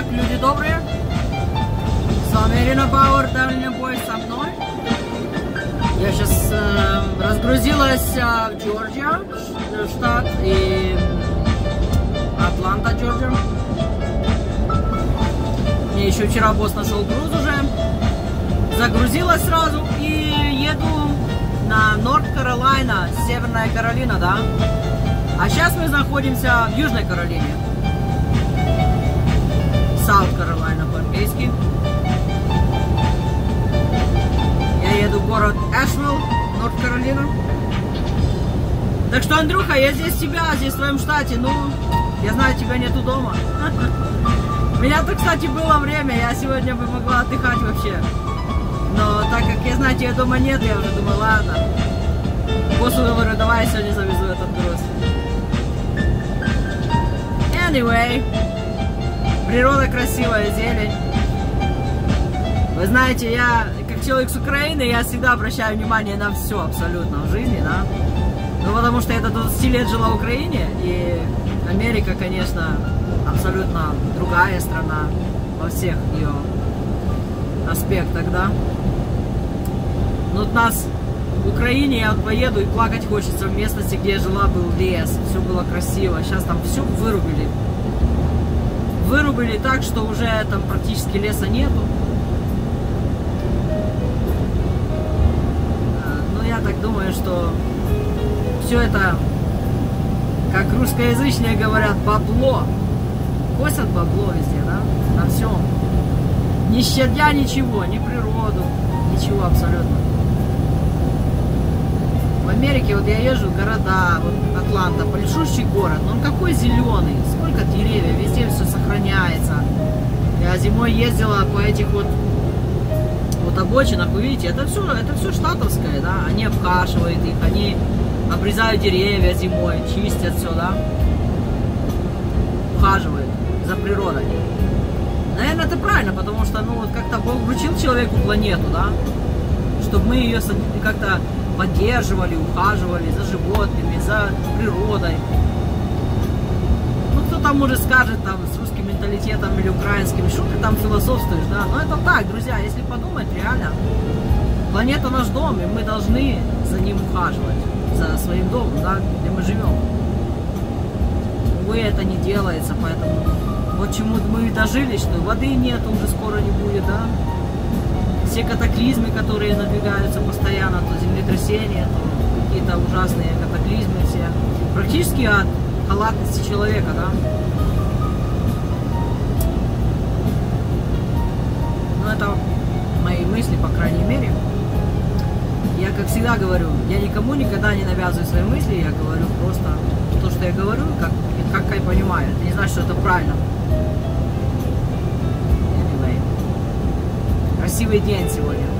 суток, люди добрые. С вами Ирина Бауэр, дальнобой со мной. Я сейчас э, разгрузилась э, в Джорджия, штат, и Атланта, Джорджия. Мне еще вчера босс нашел груз уже. Загрузилась сразу и еду на Норт Каролайна, Северная Каролина, да. А сейчас мы находимся в Южной Каролине. Так что, Андрюха, я здесь тебя, здесь в твоем штате, ну, я знаю, тебя нету дома. У меня-то, кстати, было время, я сегодня бы могла отдыхать вообще. Но так как я знаю, тебя дома нет, я уже думаю, ладно. Боссу говорю, давай я сегодня завезу этот груз. Anyway, природа красивая, зелень. Вы знаете, я, как человек с Украины, я всегда обращаю внимание на все абсолютно в жизни, да. Ну, потому что я до 20 лет жила в Украине, и Америка, конечно, абсолютно другая страна во всех ее аспектах, да. Но вот нас в Украине я вот поеду и плакать хочется в местности, где я жила, был лес, все было красиво. Сейчас там все вырубили. Вырубили так, что уже там практически леса нету. Но я так думаю, что все это, как русскоязычные говорят, бабло. Косят бабло везде, да? На всем. Не щадя ничего, ни природу, ничего абсолютно. В Америке вот я езжу в города, вот Атланта, большущий город, но он какой зеленый, сколько деревьев, везде все сохраняется. Я зимой ездила по этих вот вот обочинах, вы видите, это все, это все штатовское, да, они обхашивают их, они обрезают деревья зимой, чистят все, да, ухаживают за природой. Наверное, это правильно, потому что, ну, вот как-то Бог вручил человеку планету, да, чтобы мы ее как-то поддерживали, ухаживали за животными, за природой. Ну, кто там может скажет, там, с русским менталитетом или украинским, что ты там философствуешь, да? Но это так, друзья, если подумать, реально, планета наш дом, и мы должны за ним ухаживать, за своим домом, да, где мы живем. Увы, это не делается, поэтому вот чему мы и дожили, что воды нет, уже скоро не будет, да? Все катаклизмы, которые надвигаются постоянно, то землетрясения, то какие-то ужасные катаклизмы все. Практически от халатности человека, да? Я никому никогда не навязываю свои мысли, я говорю просто то, что я говорю, как, как я понимаю. Это не значит, что это правильно. Anyway. Красивый день сегодня.